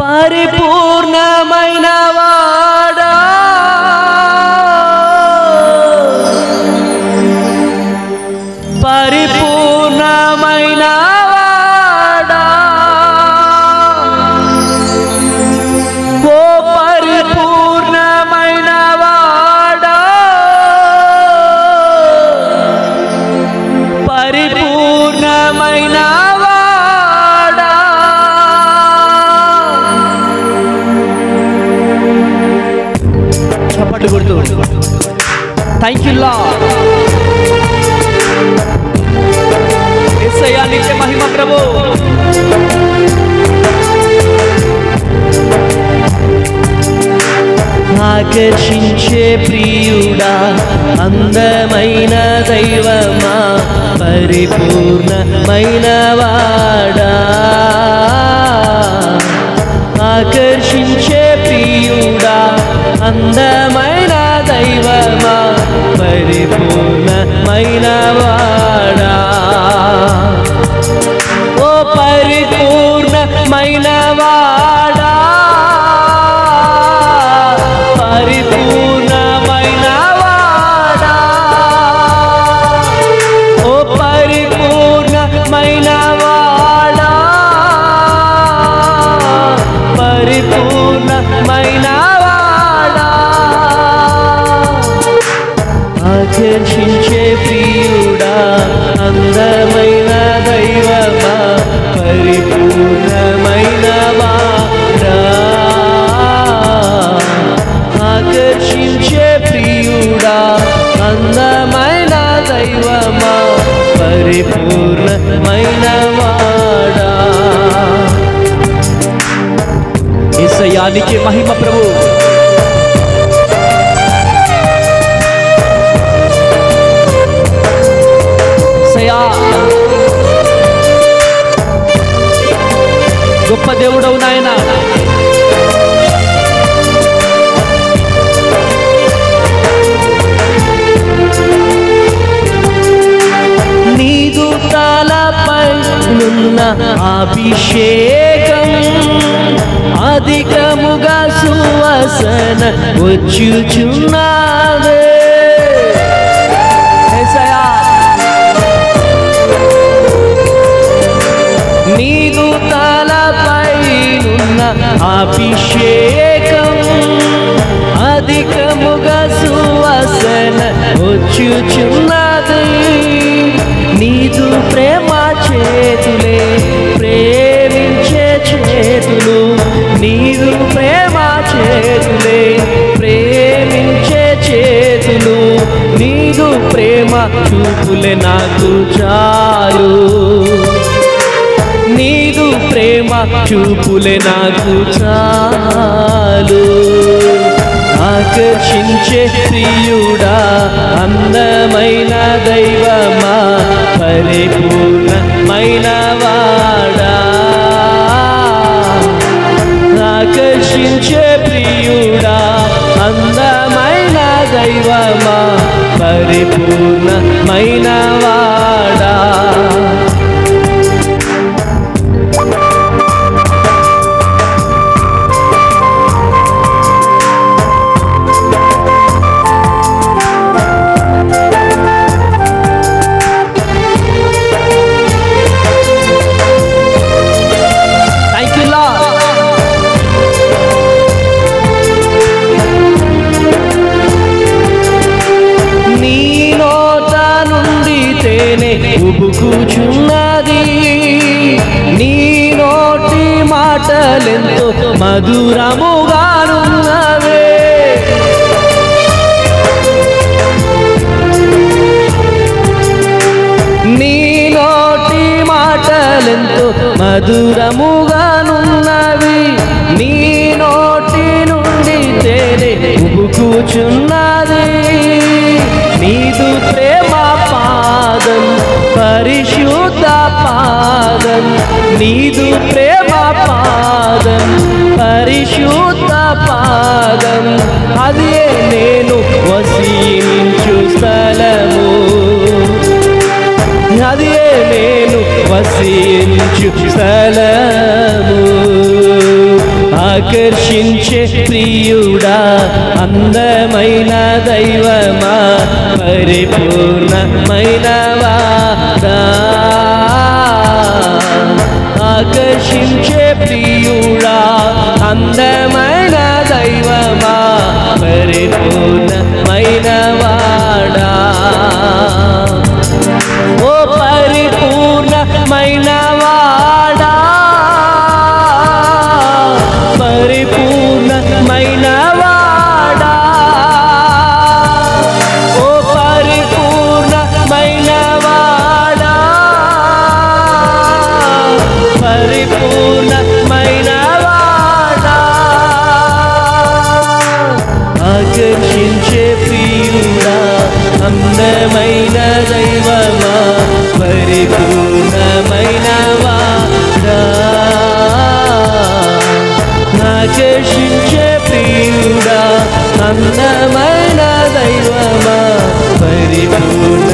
పరిపూర్ణమైన వాడా. పరిపూర్ణమైన చప్పట్లు కొడుతూ థ్యాంక్ యూ లా ఎస్ఐయా నిత్య మహిమ ప్రభు ఆకర్షించే ప్రియుడా అందమైన దైవమా పరిపూర్ణమైన వాడా Bailaba ఆకర్షించే ప్రియుడా అందమైన దైవమా పరిపూర్ణమైన వాడా ఆకర్షించే ప్రియుడా అందమైన దైవమా పరిపూర్ణమైన వాడా ఇసయానికి మహిమ ప్రభు అభిషేకం అధికముగా సువాసన వచ్చుచున్నాదే యేసయ్యా నీదు తలపైనున్న అభిషేకం అధికముగా సువాసన వచ్చుచున్నది నీదు ప్రేమ చూపులే నాకు చాలు. నీదు ప్రేమ చూపులే నాకు చాలు. ఆకర్షించే ప్రియుడా అందమైన దైవమా పరిపూర్ణమైనవా మాటలెంతో మధురముగానున్నవే నీ నోటి మాటలెంతో మధురముగానున్నవి. నీ నోటి నుండి తేనె ఉబుకుచున్నది. నీదు ప్రేమ పాదం పరిశుద్ధ పాదం నీదు ప్రేమ పాదం పరిశుద్ధ పాదం అదే నేను వసించు స్థలము అదే నేను వసించు స్థలము ఆకర్షించే ప్రియుడా అందమైన దైవమా పరిపూర్ణమైన వాడా ఆకర్షించే ప్రియుడా అంద రక్షించే ప్రియుడా అందమైన దైవమా పరిపూర్ణమైనవా వాడా. ప్రియుడా అందమైన దైవమా పరిపూర్ణ